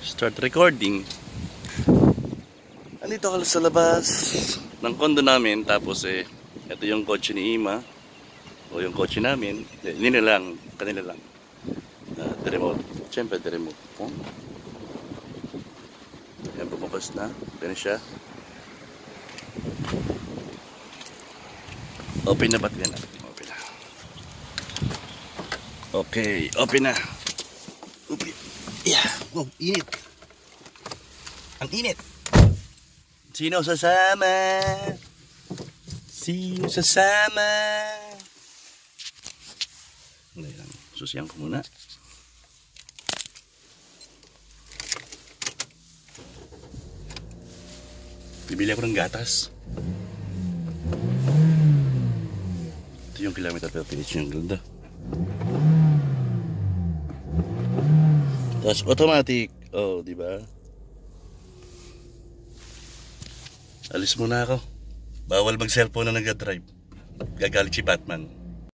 Start recording. Andito ako sa labas ng condo namin. Tapos eh, ito yung kotse ni Ima. O yung kotse namin. Hindi na lang, kanila lang. Uh, the remote. Siyempre, the remote. Oh. Yan, bumukas na. Ganun siya. Open na ba't yan? Open na. Okay, open na. Open. Yeah. Wow, init. Ang init. Sino sasama? Sino sasama? Ngayon lang. Susiyan ko muna. Bibili ako ng gatas. Ito yung kilometer per page yung ganda. Tapos automatic. Oh, di ba? Alis muna ako. Bawal mag-cellphone na nag-drive. Gagalit si Batman.